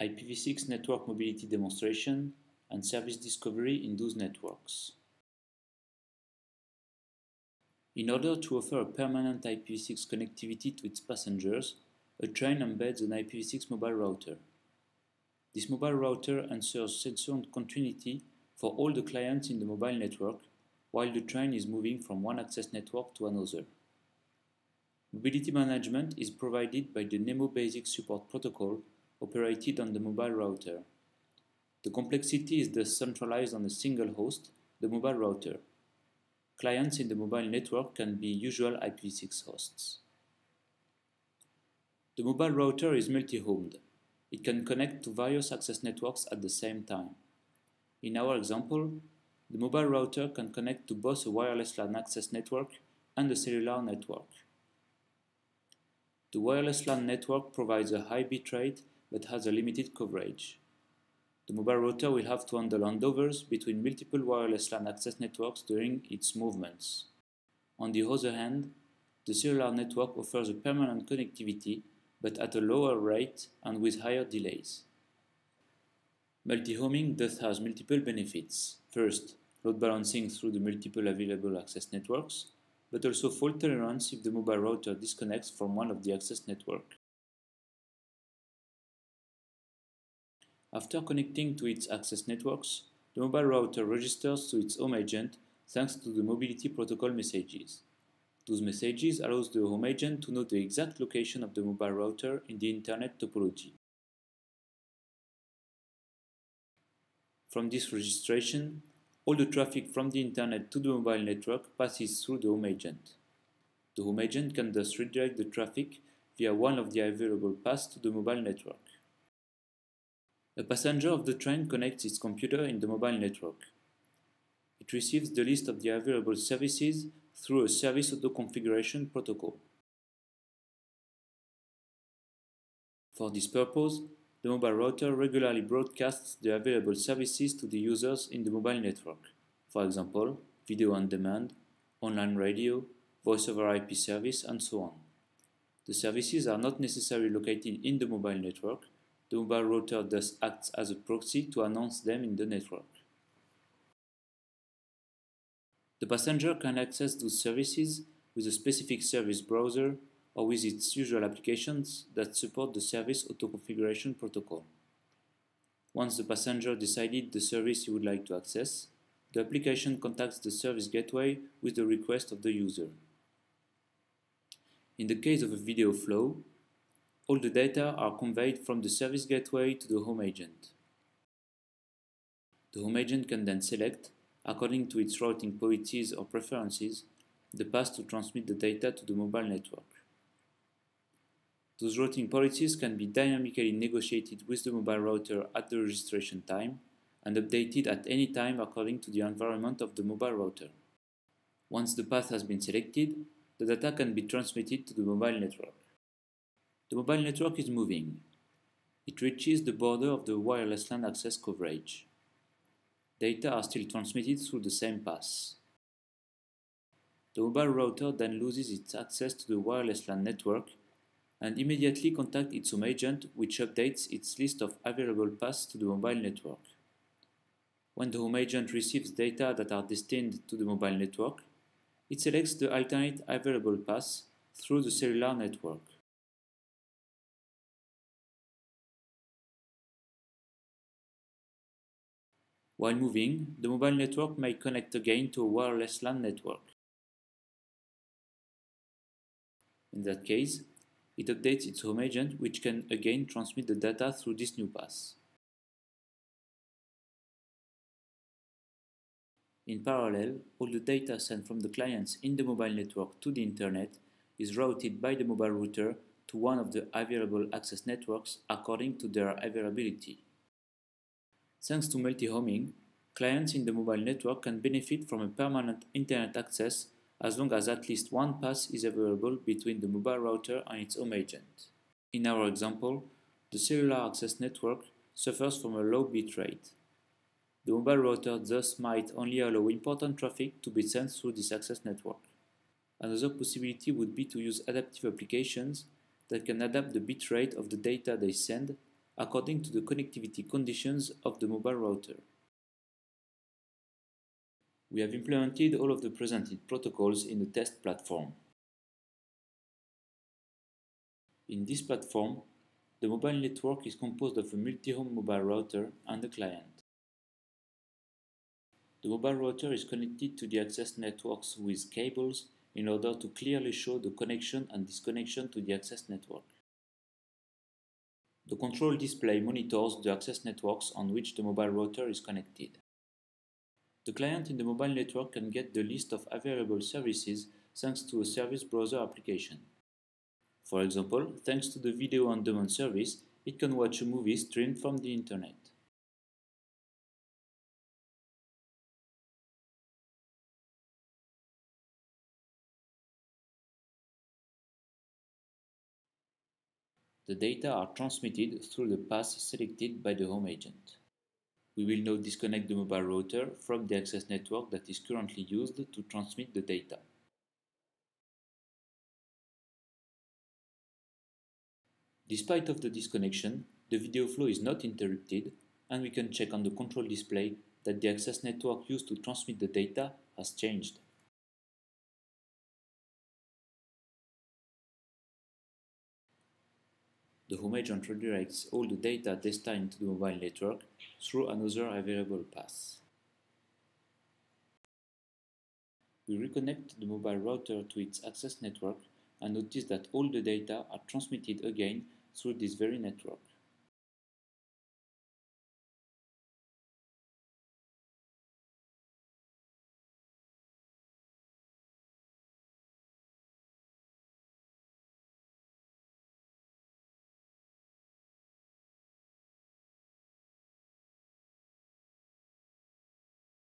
IPv6 network mobility demonstration and service discovery in those networks. In order to offer a permanent IPv6 connectivity to its passengers, a train embeds an IPv6 mobile router. This mobile router ensures sensor continuity for all the clients in the mobile network while the train is moving from one access network to another. Mobility management is provided by the NEMO Basic Support Protocol operated on the mobile router. The complexity is thus centralized on a single host, the mobile router. Clients in the mobile network can be usual IPv6 hosts. The mobile router is multi-homed. It can connect to various access networks at the same time. In our example, the mobile router can connect to both a wireless LAN access network and a cellular network. The wireless LAN network provides a high bitrate but has a limited coverage. The mobile router will have to handle handovers between multiple wireless LAN access networks during its movements. On the other hand, the cellular network offers a permanent connectivity but at a lower rate and with higher delays. Multi-homing thus has multiple benefits. First, load balancing through the multiple available access networks, but also fault tolerance if the mobile router disconnects from one of the access networks. After connecting to its access networks, the mobile router registers to its home agent thanks to the mobility protocol messages. Those messages allows the home agent to know the exact location of the mobile router in the internet topology. From this registration, all the traffic from the internet to the mobile network passes through the home agent. The home agent can thus redirect the traffic via one of the available paths to the mobile network. A passenger of the train connects its computer in the mobile network. It receives the list of the available services through a service auto-configuration protocol. For this purpose, the mobile router regularly broadcasts the available services to the users in the mobile network, for example, video on demand, online radio, voice over IP service, and so on. The services are not necessarily located in the mobile network, the mobile router thus acts as a proxy to announce them in the network. The passenger can access those services with a specific service browser or with its usual applications that support the service auto-configuration protocol. Once the passenger decided the service he would like to access, the application contacts the service gateway with the request of the user. In the case of a video flow, all the data are conveyed from the service gateway to the home agent. The home agent can then select, according to its routing policies or preferences, the path to transmit the data to the mobile network. Those routing policies can be dynamically negotiated with the mobile router at the registration time and updated at any time according to the environment of the mobile router. Once the path has been selected, the data can be transmitted to the mobile network. The mobile network is moving. It reaches the border of the wireless LAN access coverage. Data are still transmitted through the same path. The mobile router then loses its access to the wireless LAN network and immediately contacts its home agent which updates its list of available paths to the mobile network. When the home agent receives data that are destined to the mobile network, it selects the alternate available path through the cellular network. While moving, the mobile network may connect again to a wireless LAN network. In that case, it updates its home agent which can again transmit the data through this new path. In parallel, all the data sent from the clients in the mobile network to the internet is routed by the mobile router to one of the available access networks according to their availability. Thanks to multi-homing, clients in the mobile network can benefit from a permanent internet access as long as at least one path is available between the mobile router and its home agent. In our example, the cellular access network suffers from a low bit rate. The mobile router thus might only allow important traffic to be sent through this access network. Another possibility would be to use adaptive applications that can adapt the bit rate of the data they send according to the connectivity conditions of the mobile router. We have implemented all of the presented protocols in the test platform. In this platform, the mobile network is composed of a multi-home mobile router and a client. The mobile router is connected to the access networks with cables in order to clearly show the connection and disconnection to the access network. The control display monitors the access networks on which the mobile router is connected. The client in the mobile network can get the list of available services thanks to a service browser application. For example, thanks to the video on demand service, it can watch a movie streamed from the internet. The data are transmitted through the path selected by the home agent. We will now disconnect the mobile router from the access network that is currently used to transmit the data. Despite of the disconnection, the video flow is not interrupted and we can check on the control display that the access network used to transmit the data has changed. The home agent redirects all the data destined to the mobile network through another available path. We reconnect the mobile router to its access network and notice that all the data are transmitted again through this very network.